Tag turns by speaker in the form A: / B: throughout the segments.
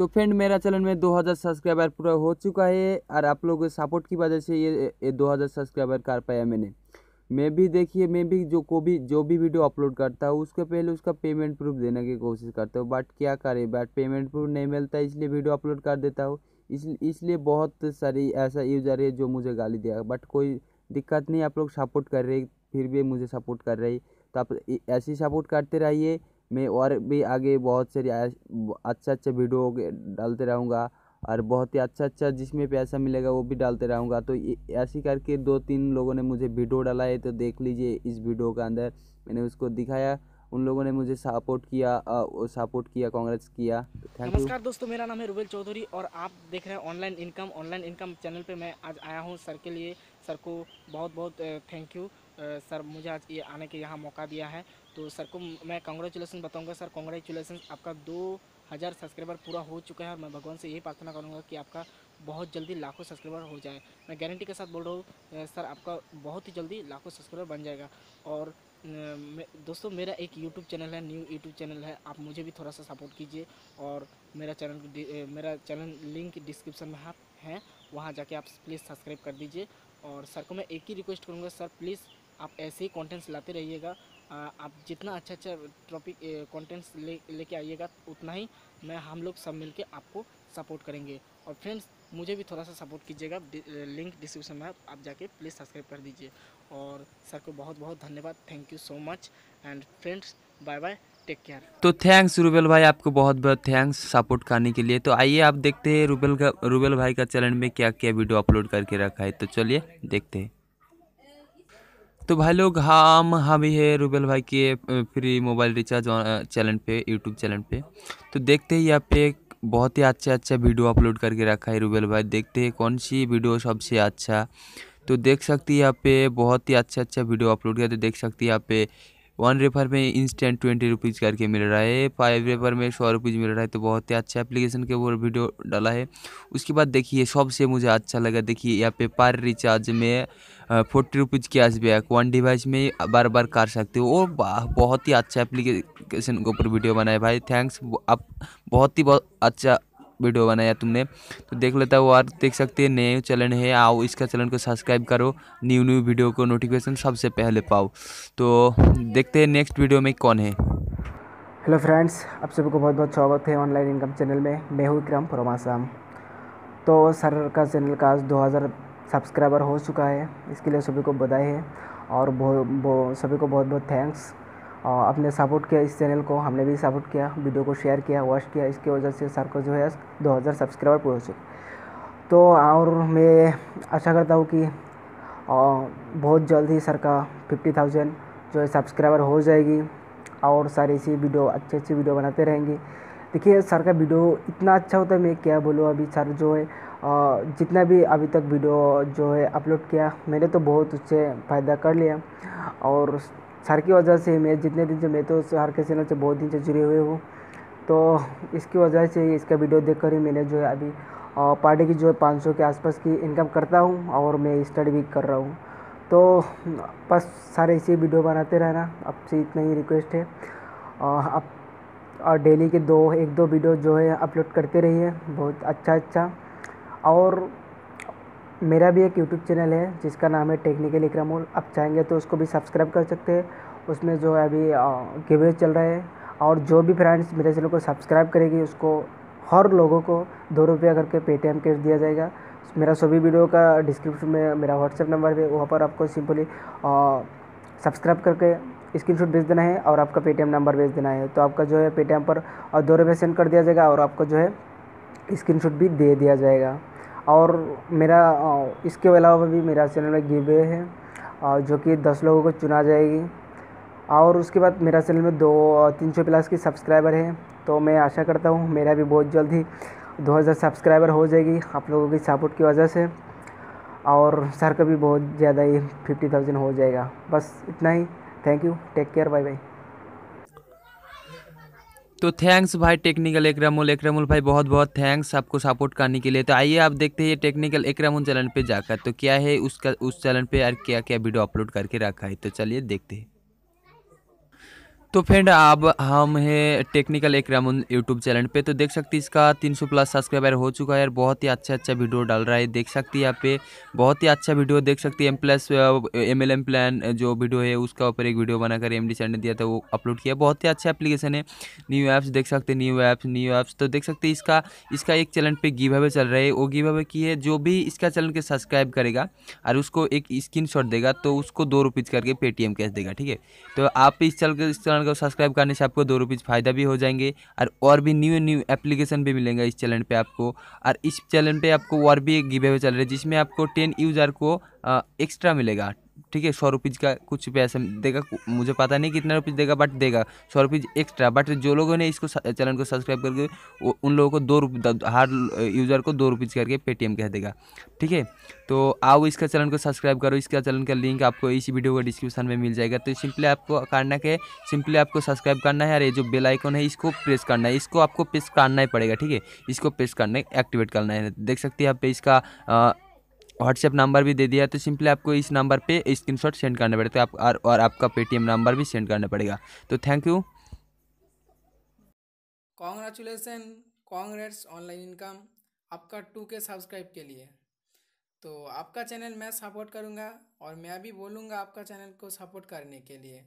A: तो फ्रेंड, मेरा चैनल में 2000 सब्सक्राइबर पूरा हो चुका है और आप लोगों के सपोर्ट की वजह से ये ये 2000 सब्सक्राइबर कर पाया मैंने। मैं भी देखिए, मैं भी जो को भी, जो भी वीडियो अपलोड करता हूँ, उसके पहले उसका पेमेंट प्रूफ देने की कोशिश करता हूँ। बट क्या करें? बट पेमेंट प्रूफ नहीं मिलता, इसलिए वीडियो अपलोड कर देता हूँ। इस, इसलिए बहुत सारी ऐसा यूज़र है जो मुझे गाली दिया बट कोई दिक्कत नहीं, आप लोग सपोर्ट कर रहे फिर भी मुझे सपोर्ट कर रही तो आप ऐसे ही सपोर्ट करते रहिए। मैं और भी आगे बहुत सारी अच्छा अच्छा वीडियो डालते रहूँगा और बहुत ही अच्छा अच्छा जिसमें पैसा मिलेगा वो भी डालते रहूँगा। तो ऐसे करके दो तीन लोगों ने मुझे वीडियो डाला है तो देख लीजिए इस वीडियो के अंदर। मैंने उसको दिखाया, उन लोगों ने मुझे सपोर्ट किया सपोर्ट किया, कांग्रेस किया।
B: नमस्कार दोस्तों, मेरा नाम है रुबेल चौधरी और आप देख रहे हैं online income. Online income channel पे मैं आज आया हूँ सर के लिए। सर को बहुत बहुत थैंक यू। सर मुझे आज ये आने के यहाँ मौका दिया है। तो सर को मैं कॉन्ग्रेचुलेसन बताऊँगा सर। कॉन्ग्रेचुलेसन आपका दो हज़ार सब्सक्राइबर पूरा हो चुका है और मैं भगवान से यही प्रार्थना करूँगा कि आपका बहुत जल्दी लाखों सब्सक्राइबर हो जाए। मैं गारंटी के साथ बोल रहा हूँ सर आपका बहुत ही जल्दी लाखों सब्सक्राइबर बन जाएगा। और दोस्तों, मेरा एक यूट्यूब चैनल है न्यू यूट्यूब चैनल है। आप मुझे भी थोड़ा सा सपोर्ट कीजिए और मेरा चैनल मेरा चैनल लिंक डिस्क्रिप्शन में है, वहाँ जाके आप प्लीज़ सब्सक्राइब कर दीजिए। और सर को मैं एक ही रिक्वेस्ट करूँगा, सर प्लीज़ आप ऐसे ही कंटेंट्स लाते रहिएगा। आप जितना अच्छा अच्छा टॉपिक कंटेंट्स ले, लेके आइएगा, उतना ही मैं हम लोग सब मिलके आपको सपोर्ट करेंगे। और फ्रेंड्स मुझे भी थोड़ा सा सपोर्ट कीजिएगा लिंक डिस्क्रिप्शन में आप जाके प्लीज़ सब्सक्राइब कर दीजिए। और सर को बहुत बहुत धन्यवाद thank you so much and friends bye bye take care
A: तो थैंक्स रूबेल भाई, आपको बहुत बहुत थैंक्स सपोर्ट करने के लिए। तो आइए आप देखते हैं रूबेल का रूबेल भाई का चैनल में क्या क्या वीडियो अपलोड करके रखा है। तो चलिए, देखते हैं। तो भाई लोग हम हम ही है रूबेल भाई के फ्री मोबाइल रिचार्ज चैनल पे, यूट्यूब चैनल पे। तो देखते हैं यहाँ पे बहुत ही अच्छा अच्छा वीडियो अपलोड करके रखा है रूबेल भाई। देखते हैं कौन सी वीडियो सबसे अच्छा। तो देख सकती है यहाँ पे बहुत ही अच्छा अच्छा वीडियो अपलोड किया। तो देख सकती है यहाँ पे वन रेफर में इंस्टेंट ट्वेंटी रुपीज़ करके मिल रहा है, फाइव रेफर में सौ रुपीज़ मिल रहा है तो बहुत ही अच्छा एप्लीकेशन के ऊपर वीडियो डाला है। उसके बाद देखिए, सबसे मुझे अच्छा लगा, देखिए, यहाँ पे पर रिचार्ज में forty rupees cash back one device में बार बार कर सकते हो। और बहुत ही अच्छा एप्लीकेशन के ऊपर वीडियो बनाए भाई। थैंक्स आप बहुत ही बहुत अच्छा वीडियो बनाया तुमने। तो देख लेता हो और देख सकते हैं, नए चैनल है, आओ इसका चैनल को सब्सक्राइब करो, न्यू न्यू वीडियो को नोटिफिकेशन सबसे पहले पाओ। तो देखते हैं नेक्स्ट वीडियो में कौन है।
B: हेलो फ्रेंड्स आप सभी को बहुत बहुत स्वागत है ऑनलाइन इनकम चैनल में। मैं हूँ विक्रम प्रोमासाम तो सर का चैनल का आज 2000 सब्सक्राइबर हो चुका है, इसके लिए सभी को बधाई है और बहुत सभी को बहुत बहुत थैंक्स अपने सपोर्ट किया इस चैनल को हमने भी सपोर्ट किया वीडियो को शेयर किया वॉच किया इसकी वजह से सर को जो है 2000 सब्सक्राइबर पूरे हो चुके तो और मैं आशा करता हूँ कि बहुत जल्द ही सर का 50,000 जो है सब्सक्राइबर हो जाएगी और सारी ऐसी वीडियो अच्छी अच्छी वीडियो बनाते रहेंगे। देखिए सर का वीडियो इतना अच्छा होता है मैं क्या बोलूँ अभी सर जो है जितना भी अभी तक वीडियो जो है अपलोड किया मैंने तो बहुत उससे फ़ायदा कर लिया। और सर की वजह से मैं जितने दिन से मैं तो सर के चैनल से बहुत दिन से जुड़े हुए हूँ। तो इसकी वजह से इसका वीडियो देख कर ही मैंने जो है अभी पार्टी की जो है पाँच सौ के आसपास की इनकम करता हूँ और मैं स्टडी भी कर रहा हूँ। तो बस सारे इसी वीडियो बनाते रहना आपसे इतना ही रिक्वेस्ट है। आप और डेली के दो, एक दो वीडियो जो है अपलोड करते रहिए, बहुत अच्छा अच्छा और मेरा भी एक यूट्यूब चैनल है, जिसका नाम है टेक्निकल इक्रामुल आप चाहेंगे तो उसको भी सब्सक्राइब कर सकते हैं। उसमें जो है अभी गिवे चल रहा है। और जो भी फ्रेंड्स मेरे चैनल को सब्सक्राइब करेगी, उसको हर लोगों को दो रुपया करके पेटीएम कैश दिया जाएगा। मेरा सभी वीडियो का डिस्क्रिप्शन में, मेरा व्हाट्सएप नंबर है, वहाँ पर आपको सिंपली सब्सक्राइब करके स्क्रीनशॉट भेज देना है और आपका पेटीएम नंबर भेज देना है। तो आपका जो है पेटीएम पर दो रुपये सेंड कर दिया जाएगा और आपको जो है स्क्रीनशॉट भी दे दिया जाएगा। और मेरा इसके अलावा भी मेरा चैनल में गिवे है जो कि दस लोगों को चुना जाएगी। और उसके बाद मेरा चैनल में दो तीन सौ प्लस की सब्सक्राइबर हैं तो मैं आशा करता हूँ मेरा भी बहुत जल्द ही दो हज़ार सब्सक्राइबर हो जाएगी आप लोगों की सपोर्ट की वजह से। और सर का भी बहुत ज़्यादा ही फिफ्टी थाउज़ेंड हो जाएगा। बस इतना ही। Thank you take care bye bye
A: तो थैंक्स भाई टेक्निकल एकरामुल एकरामुल भाई, बहुत बहुत थैंक्स आपको सपोर्ट करने के लिए। तो आइए आप देखते हैं टेक्निकल एकरामुल चैनल पे जाकर तो क्या है उसका, उस चैनल पे यार क्या क्या वीडियो अपलोड करके रखा है। तो चलिए देखते हैं। तो फ्रेंड, अब हम हैं टेक्निकल एक रामुन यूट्यूब चैनल पे। तो देख सकते इसका 300 प्लस सब्सक्राइबर हो चुका है और बहुत ही अच्छा अच्छा वीडियो डाल रहा है। देख सकते हैं यहाँ पे बहुत ही अच्छा वीडियो। देख सकते हैं M plus M L M plan जो वीडियो है, उसका ऊपर एक वीडियो बनाकर एम डी ने दिया था, वो अपलोड किया। बहुत ही अच्छा एप्लीकेशन है। न्यू ऐप्स देख सकते न्यू ऐप्स न्यू ऐप्स तो देख सकते इसका इसका एक चैनल पर गिव अवे चल रहा है। वो गिव अवे की है, जो भी इसका चैनल के सब्सक्राइब करेगा और उसको एक स्क्रीन देगा तो उसको दो रुपीज़ करके पेटीएम कैश देगा, ठीक है? तो आप इस चैनल इस चैनल को सब्सक्राइब करने से आपको दो रुपीज़ फ़ायदा भी हो जाएँगे और और भी न्यू न्यू एप्लीकेशन भी मिलेंगे इस चैनल पे आपको। और इस चैनल पे आपको और भी एक गिवे चल रहे हैं जिसमें आपको टेन यूज़र को एक्स्ट्रा मिलेगा। ठीक है, सौ रुपीज़ का कुछ पैसा देगा, मुझे पता नहीं कितना रुपीज़ देगा बट देगा। सौ रुपीज़ एक्स्ट्रा बट जो लोगों ने इसको चैनल को सब्सक्राइब करके उन लोगों को दो रुपये हर यूज़र को दो रुपीज़ करके पेटीएम कह देगा। ठीक है? तो आओ इसका चैनल को सब्सक्राइब करो, इसका चैनल का लिंक आपको इसी वीडियो को डिस्क्रिप्शन में मिल जाएगा। तो सिंपली आपको करना के सिंपली आपको सब्सक्राइब करना है और ये जो बेल आइकन है, इसको प्रेस करना है। इसको आपको प्रेस करना ही पड़ेगा, ठीक है? इसको प्रेस करना है एक्टिवेट करना है। देख सकते हैं आप इसका व्हाट्सएप नंबर भी दे दिया तो सिंपली आपको इस नंबर पे स्क्रीनशॉट सेंड करना पड़ेगा तो आप और, और आपका पेटीएम नंबर भी सेंड करना पड़ेगा। तो thank you
C: congratulation congrats online income आपका टू के सब्सक्राइब के लिए। तो आपका चैनल मैं सपोर्ट करूँगा और मैं भी बोलूँगा आपका चैनल को सपोर्ट करने के लिए।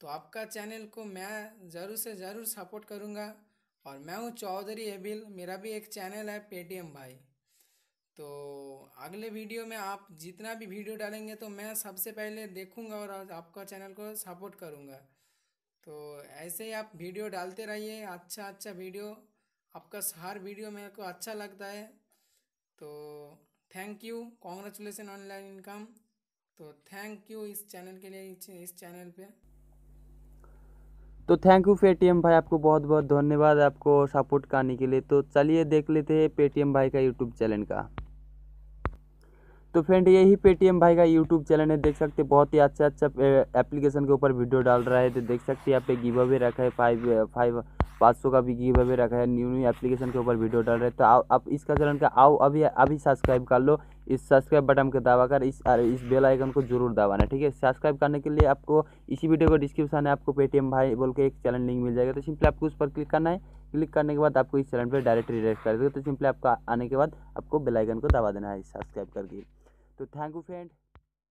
C: तो आपका चैनल को मैं ज़रूर से ज़रूर सपोर्ट करूँगा और मैं हूँ चौधरी एबिल मेरा भी एक चैनल है पेटीएम भाई। तो अगले वीडियो में आप जितना भी वीडियो डालेंगे तो मैं सबसे पहले देखूँगा और आपका चैनल को सपोर्ट करूँगा। तो ऐसे ही आप वीडियो डालते रहिए अच्छा अच्छा वीडियो। आपका हर वीडियो मेरे को अच्छा लगता है। तो thank you congratulation online income तो थैंक यू इस चैनल के लिए, इस चैनल पे।
A: तो थैंक यू पेटीएम भाई आपको बहुत बहुत धन्यवाद आपको सपोर्ट करने के लिए। तो चलिए देख लेते हैं पेटीएम भाई का यूट्यूब चैनल का। तो फ्रेंड यही पेटीएम भाई का यूट्यूब चैनल है, देख सकते बहुत ही अच्छा अच्छा एप्लीकेशन के ऊपर वीडियो डाल रहा है। तो देख सकते यहाँ पे गिव अवे रखा है फाइव फाइव पाँच सौ का भी गिव अवे रखा है न्यू न्यू एप्लीकेशन के ऊपर वीडियो डाल रहे हैं। तो आप इसका चैनल का आओ, अभी अभी सब्सक्राइब कर लो। इस सब्सक्राइब बटन को दबाकर इस इस बेल आइकन को ज़रूर दबाना, ठीक है? सब्सक्राइब करने के लिए आपको इसी वीडियो को डिस्क्रिप्शन में आपको पेटीएम भाई बोल के एक चैनल लिंक मिल जाएगा। तो सिंपली आपको उस पर क्लिक करना है। क्लिक करने के बाद आपको इस चैनल पर डायरेक्ट रिडायरेक्ट कर देगा। तो सिंपली आपका आने के बाद आपको बेलाइकन को दबा देना है। सब्सक्राइब करके तो थैंक यू फ्रेंड